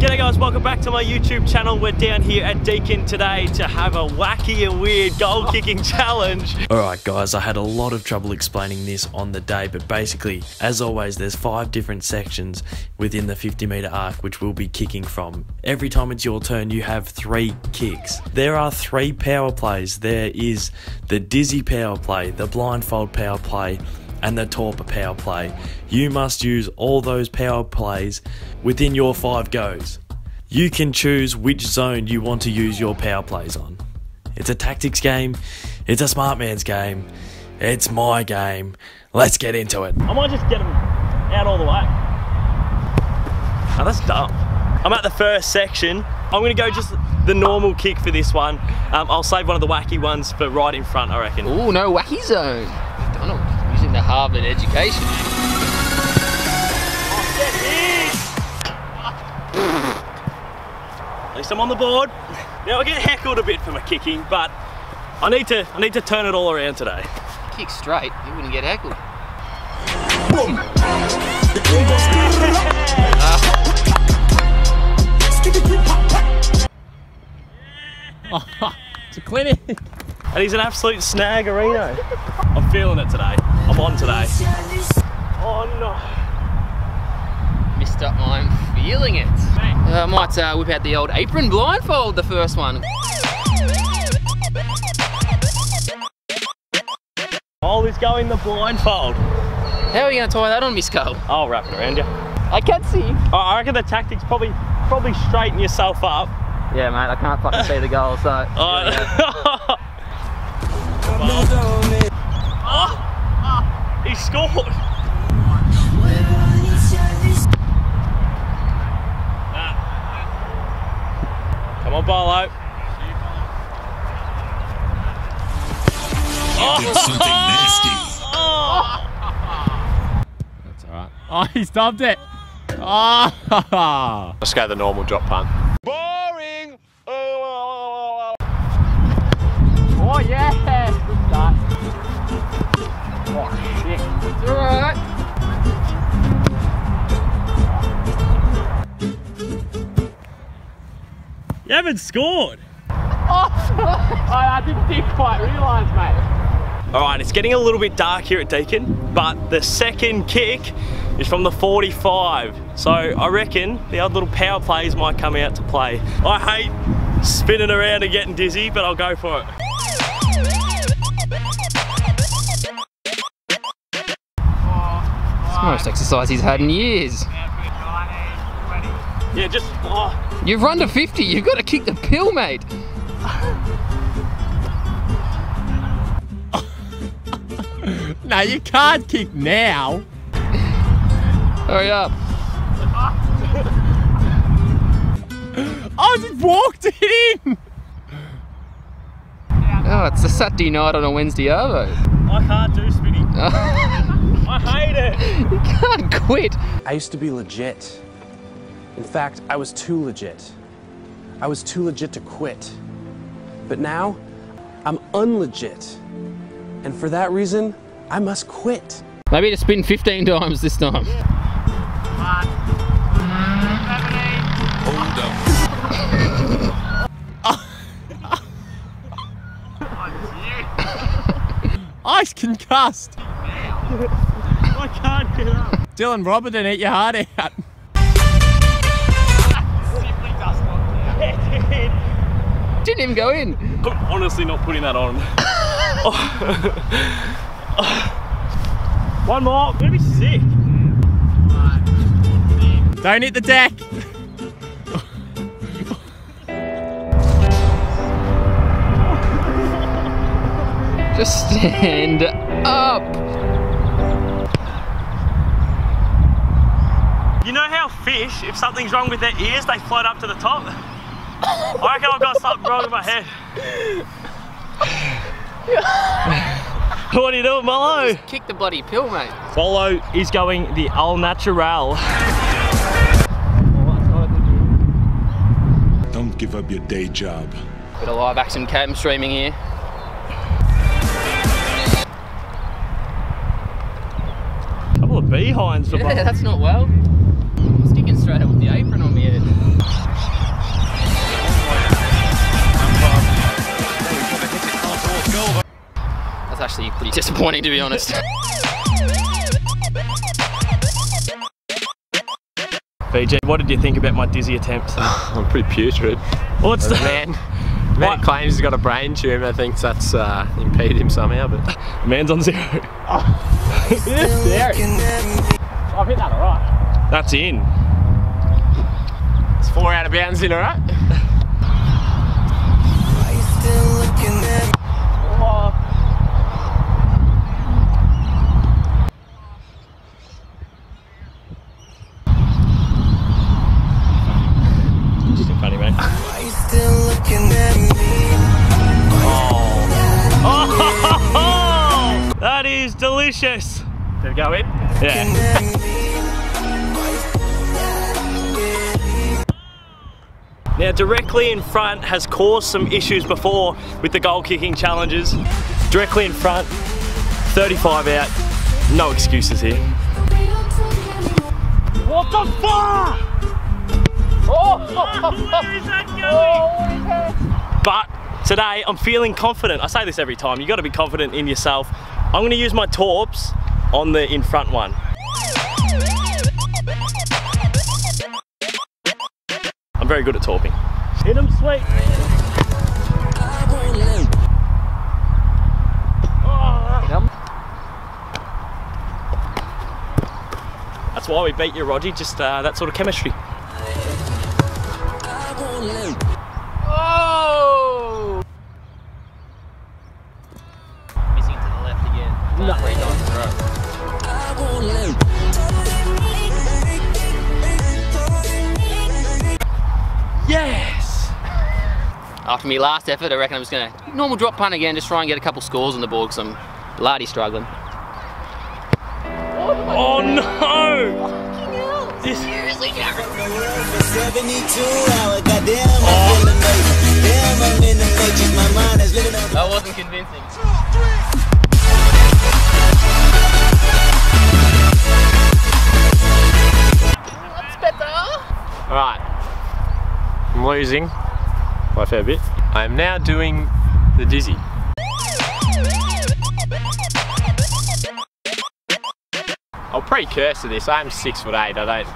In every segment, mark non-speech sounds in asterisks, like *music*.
G'day guys, welcome back to my YouTube channel. We're down here at Deakin today to have a wacky and weird goal kicking challenge. Alright guys, I had a lot of trouble explaining this on the day, but basically, as always, there's five different sections within the 50 metre arc which we'll be kicking from. Every time it's your turn, you have three kicks. There are three power plays. There is the dizzy power play, the blindfold power play, and the torp power play. You must use all those power plays within your five goes. You can choose which zone you want to use your power plays on. It's a tactics game, it's a smart man's game, it's my game. Let's get into it. I might just get him out all the way. Oh, that's dumb. I'm at the first section. I'm gonna go just the normal kick for this one. Um, I'll save one of the wacky ones for right in front, I reckon. Oh, no wacky zone. Donald the Harvard education. At least I'm on the board. Now I get heckled a bit for my kicking, but I need to I need to turn it all around today. Kick straight, you wouldn't get heckled. Boom! It's a clinic. And he's an absolute snaggerino. I'm feeling it today. I'm on today. Oh no. Mister, I'm feeling it. Uh, I might uh, whip out the old apron blindfold, the first one. Oh, he's going the blindfold. How are you going to tie that on me skull? I'll wrap it around you. I can't see. Oh, I reckon the tactics probably probably straighten yourself up. Yeah, mate, I can't fucking see the goal, so. *laughs* *laughs* *laughs* Oh, oh, he scored. Come on, Barlow. Did oh. something nasty. That's all right. Oh, he stopped it. Oh. Let's go the normal drop punt. Boring. Oh, oh, oh yeah! Shit. Alright. You haven't scored. *laughs* I, I didn't think quite realise, mate. All right, it's getting a little bit dark here at Deakin, but the second kick is from the 45. So I reckon the other little power plays might come out to play. I hate spinning around and getting dizzy, but I'll go for it. Most exercise he's had in years. Yeah, just, oh, You've run to 50, you've got to kick the pill, mate. *laughs* No, you can't kick now. Hurry up. *laughs* I just walked it in. Oh, it's a Saturday night on a Wednesday Arvo. I can't do spinning. *laughs* I hate it. you can't quit. I used to be legit. In fact, I was too legit. I was too legit to quit. But now, I'm unlegit. And for that reason, I must quit. Maybe to spin 15 times this time. Hold up. Ice concussed. I can't get up. Dylan Roberton, eat your heart out. Didn't even go in. I'm honestly not putting that on. One more. I'm gonna be sick. Don't hit the deck. Just stand up. You know how fish, if something's wrong with their ears, they float up to the top? I reckon I've got something wrong with my head. what are you doing, Molo? Kick the bloody pill, mate. Molo is going the al natural. Don't give up your day job. Bit of live action cam streaming here. Couple of behinds for Yeah, Bolo. that's not well with the apron on head. That's actually pretty disappointing to be honest. *laughs* VJ, what did you think about my dizzy attempt? *laughs* I'm pretty putrid. What's the man. *laughs* Man what? claims he's got a brain tumour, thinks that's uh, impeded him somehow, but... Man's on zero. Oh. I've hit that alright. That's in it's four out of bounds in, all right? Just funny, mate. Oh. *laughs* that is delicious. Did it go in? Yeah. Now, directly in front has caused some issues before with the goal kicking challenges. Directly in front, 35 out, no excuses here. What the fuck? Oh. oh, oh, oh but today I'm feeling confident. I say this every time. You got to be confident in yourself. I'm going to use my torps on the in front one. Very good at torping. Hit him, sweet. That's why we beat you, Roger. Just uh, that sort of chemistry. After my last effort, I reckon I'm just gonna normal drop punt again, just try and get a couple scores on the board because I'm bloody struggling. Oh no! This, 72 hours, goddamn, I'm. Damn, I'm in the matrix, my mind is living on. That wasn't convincing. All right. I'm losing by a fair bit. I am now doing the dizzy. I'll pre-curse to this. I am six foot eight. I don't.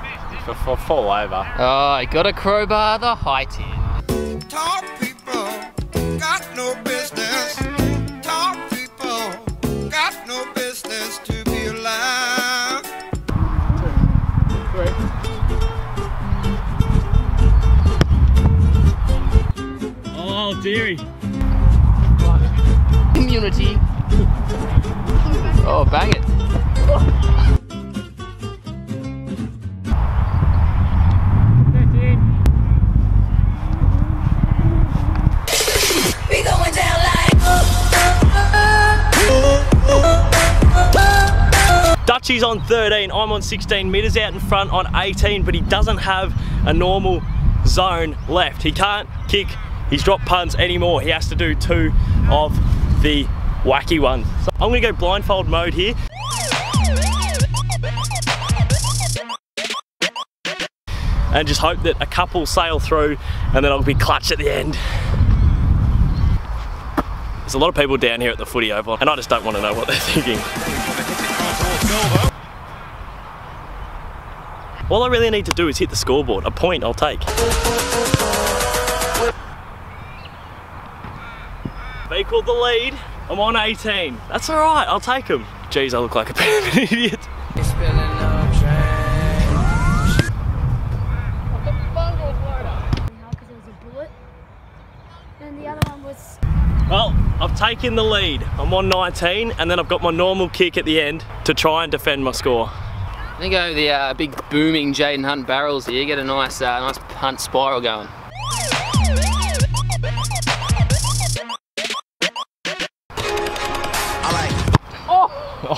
If I fall over, Oh, I got a crowbar the height in. Talk people got no business. Oh, dearie. Immunity. Oh, bang it. We going down like. Uh, uh, uh, Dutchy's on 13, I'm on 16, meters out in front on 18, but he doesn't have a normal zone left. He can't kick his dropped puns anymore. He has to do two of the wacky ones. So I'm gonna go blindfold mode here. And just hope that a couple sail through and then I'll be clutch at the end. There's a lot of people down here at the footy oval and I just don't want to know what they're *laughs* thinking. All I really need to do is hit the scoreboard. A point I'll take. They called the lead. I'm on 18. That's all right. I'll take them. Jeez, I look like a *laughs* bit of an idiot. Well, I've taken the lead. I'm on 19, and then I've got my normal kick at the end to try and defend my score. I think go the uh, big booming Jayden Hunt barrels here. Get a nice, uh, nice punt spiral going.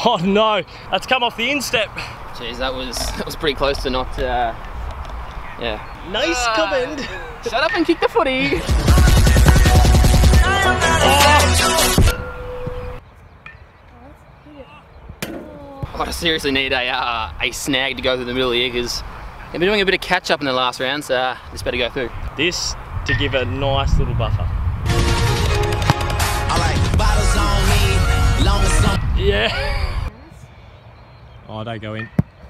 Oh no, that's come off the instep. Jeez, that was that was pretty close to not. Uh, yeah. Nice comment. Shut up and kick the footy. I seriously need a uh, a snag to go through the middle here because I've been doing a bit of catch up in the last round, so uh, this better go through. This to give a nice little buffer. Alright, bottles on me, long as Yeah. *laughs* Oh, don't go in.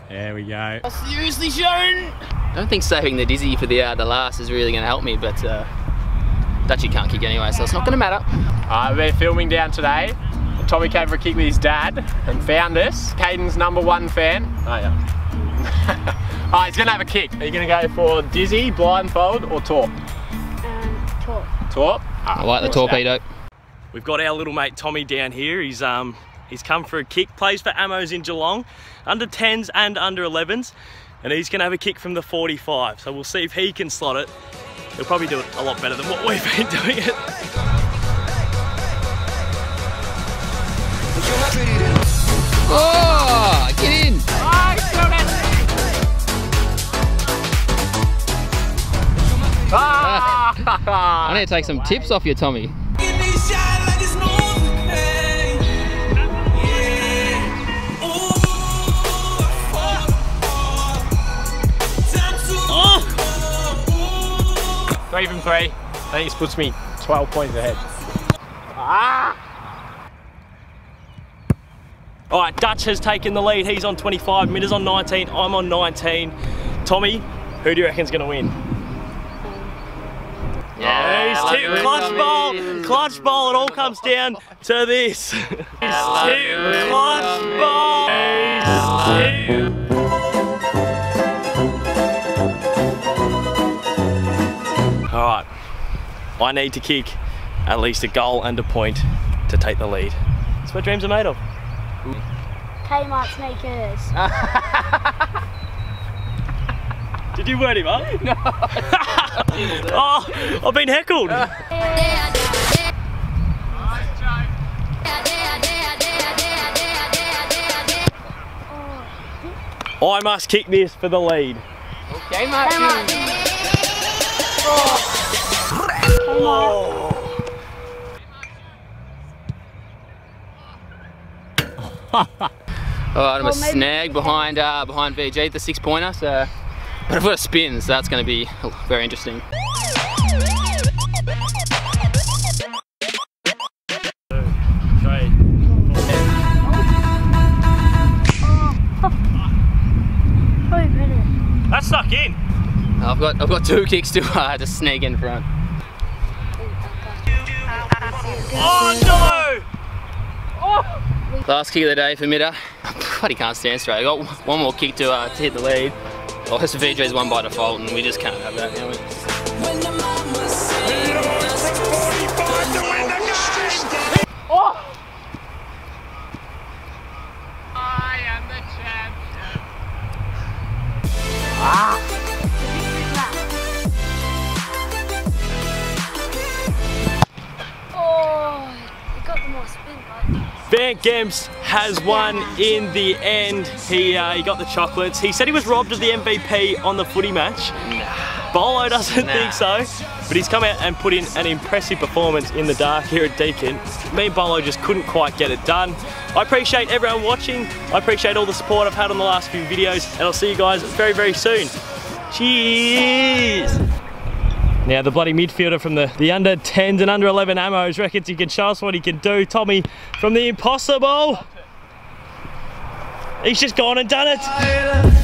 There we go. Seriously, Sharon? I don't think saving the dizzy for the uh, the last is really going to help me, but uh, Dutchy can't kick anyway, so it's not going to matter. Uh, we're filming down today. Tommy came for a kick with his dad and found us. Caden's number one fan. Oh yeah. *laughs* Alright, he's gonna have a kick. Are you gonna go for dizzy, blindfold, or torp? Um, talk. Torp? I like the torpedo. We've got our little mate Tommy down here. He's um he's come for a kick. Plays for Ammos in Geelong, under 10s and under 11s, and he's gonna have a kick from the 45. So we'll see if he can slot it. He'll probably do it a lot better than what we've been *laughs* doing it. Oh, get in! Ah! *laughs* I need to take some tips off you, Tommy. From three. I think this puts me 12 points ahead. Ah! All right, Dutch has taken the lead. He's on 25, Mitters on 19, I'm on 19. Tommy, who do you reckon's gonna win? Yeah, too you, clutch Tommy. ball, clutch ball. It all comes down to this. Clutch ball. I need to kick at least a goal and a point to take the lead. That's what dreams are made of. Kmart sneakers. *laughs* Did you word him up? *laughs* No. *laughs* oh, I've been heckled. I must kick this for the lead. Okay, mate. *laughs* All right, I'm a Well, maybe- snag behind uh, behind VG, the six pointer. So, but I've got a spin, so that's going to be very interesting. Probably better. That's stuck in. I've got I've got two kicks to uh, to snag in front. Oh no! Last kick of the day for Mitta. Bloody can't stand straight. I got one more kick to, uh, to hit the lead. Well, this VJ's won by default, and we just can't have that, can we? Oh, Gemps has won in the end. He uh, he got the chocolates. He said he was robbed of the MVP on the footy match. Bolo doesn't Nah. think so, but he's come out and put in an impressive performance in the dark here at Deakin. Me and Bolo just couldn't quite get it done. I appreciate everyone watching. I appreciate all the support I've had on the last few videos, and I'll see you guys very, very soon. Cheers! Now the bloody midfielder from the, the under 10s and under 11 ammos reckons he can show us what he can do. Tommy from the impossible. He's just gone and done it.